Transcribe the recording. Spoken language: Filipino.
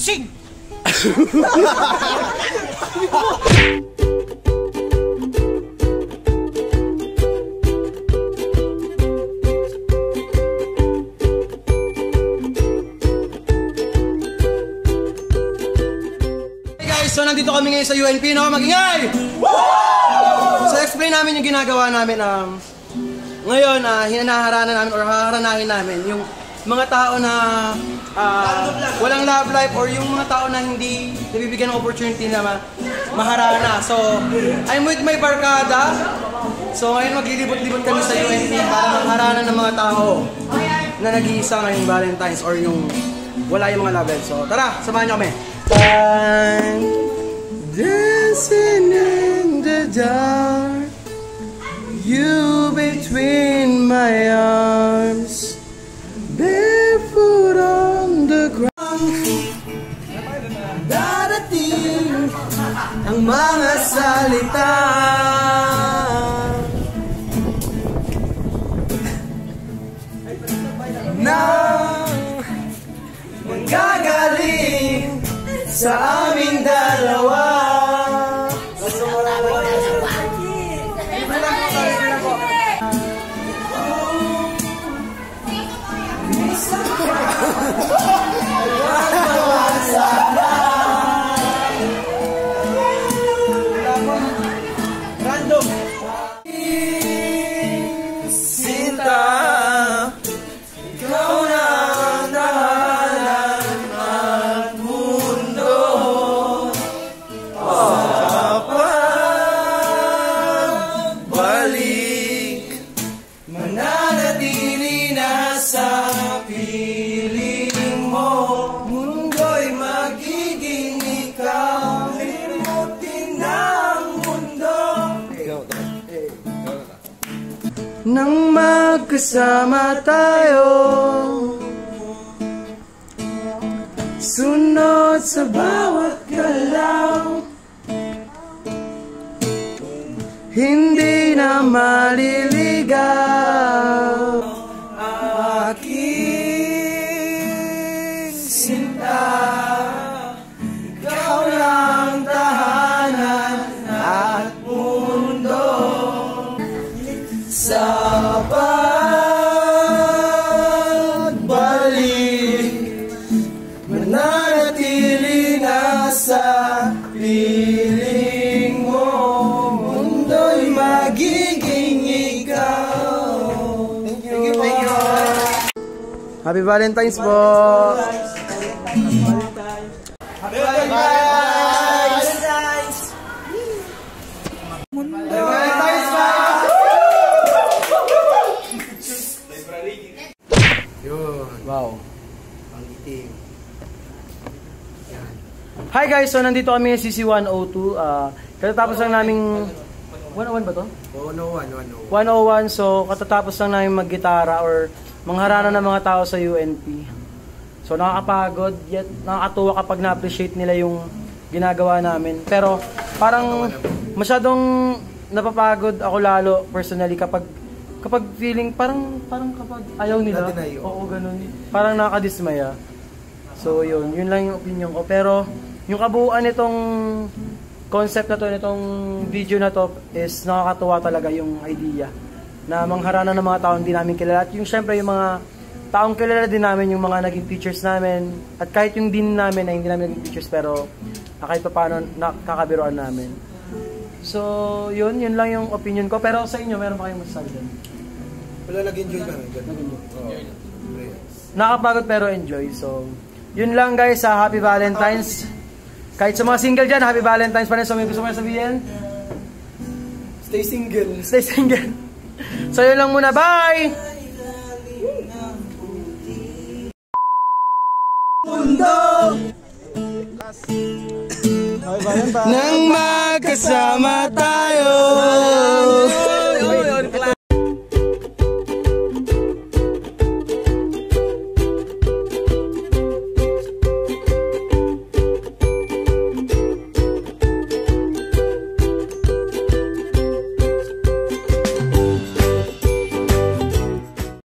Sing! Hey guys, so nandito kami ngayon sa UNP, no? Magingay! So explain namin yung ginagawa namin. Um, ngayon, uh, hinaharana namin or haharanahin namin yung mga tao na ah, walang love life or yung mga tao na hindi nabibigyan ng opportunity na ma maharana. So, I'm with my barkada. So, ngayon maglilibot-libot kami sa UNP para maharana ng mga tao na nag-iisa ngayong Valentine's or yung wala yung mga love life. So, tara, samahan niyo kami. Time dancing in the dark You between my arms mga salita. Nang manggagaling sa aming dalawa Nang magkasama tayo Sunod sa bawat galaw. Hindi na maliligaw sa pagbalik Mananatili na sa piling mo. Mundo'y magiging ikaw. Thank you, thank you. Happy Valentine's po! Happy Valentine's! Happy Valentine's po! Wow. Hi guys, so nandito kami sa CC102. Uh, katatapos lang naming 101 ba to? 101, 101. 101. So katatapos lang namin maggitara or mangharana ng mga tao sa UNP. So nakakapagod, yet nakakatuwa kapag na-appreciate nila yung ginagawa namin. Pero parang masyadong napapagod ako lalo personally kapag kapag feeling parang parang kapag ayaw nila. Oo, ganun. Parang nakakadismaya. So yun, yun lang yung opinion ko. Pero yung kabuuan nitong concept na to, nitong video na to is nakakatuwa talaga yung idea na mangharana ng mga taong hindi namin kilala. At yung syempre yung mga taong kilala din namin, yung mga naging teachers namin. At kahit yung din namin na hindi namin naging teachers pero ah, kahit pa paano nakakabiroan namin. So, yun, yun lang yung opinion ko. Pero sa inyo, meron ba kayong masasabi din? Wala, nag-enjoy kami. Ganun. Oo. Nakapagod pero enjoy. So, yun lang guys sa Happy Valentine's. Kahit sa mga single dyan, Happy Valentine's pa rin. So, may gusto mo sabihin? Stay single. Stay single. So, yun lang muna. Bye! Nang magkasama tayo